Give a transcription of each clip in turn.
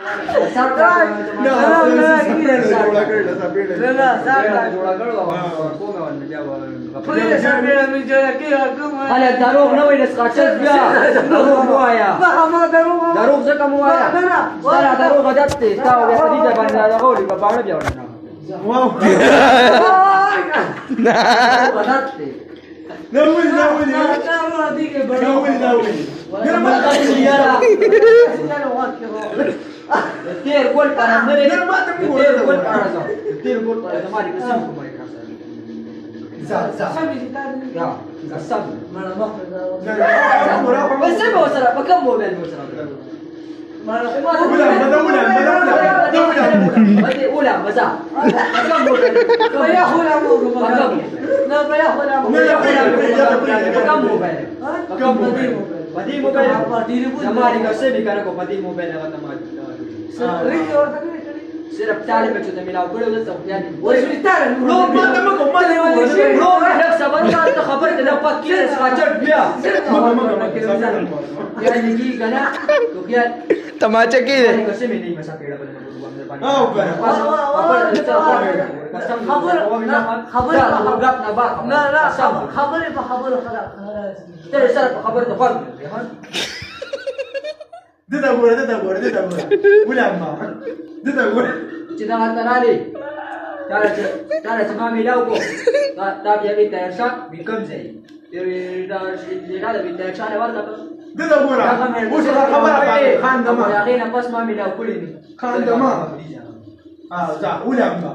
دروغ نه وینې سکاچز بیا دروغ مو آیا دروغ ځکه مو آیا دا دروغ عادت دی تا او په دې باندې دا غوړي په باندې بیا ورنه واو عادت دی نه ولې نه ولې نه ولې نه ولې نه ولې نه ولې نه ولې تیر ګول په اړه نه ماته مو تیر ګول په اړه ځه تیر ګول په اړه ماري قسم خو به ځه ځه سم دې تا یا قسم مړه مخ ځه بس به وسره په کوم موبایل وسره مړه ما اوله مدونه مدونه مدونه اوله مزه کوم موبایل ما يا اوله مو نه ما يا اوله مو کوم موبایل کوم موبایل په دې موبایل په دې موبایل زماري قسم یې کنه په دې موبایل هغه تمام Serap تعلم چې د ملاو کړو د څپیان ورې ستاره نو ما ته مګو ما له ولې شي نو لږ صبر کا ته خبر ته لږ پکې سپاچټ بیا یا لګي کنه تو کیا تماچا کې ده کسې مې نه مسا کېړه باندې او خبر خبر خبر نه نه خبره په خبره خلاص تر سره خبره ته فرق ده ته ګوره ده ته ګوره ده ته ګوره ولعب معه ده ته ګوره چې دا هلته رالی تاله چې ما میلاو کو دا بیا بې تیار شه بې کوم ځای دا بې تیار شه ورته ده ته ګوره اوس دا خبره خان دما هغې نه پس ما میلاو کړی دی خان دما ځه ولعب معه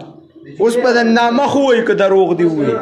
اوس په نامه خو وایي که دروغ دي وایي